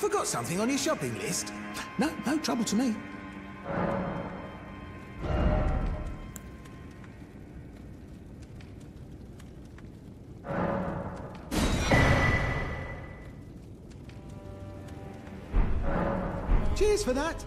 Forgot something on your shopping list? No, no trouble to me. Cheers for that.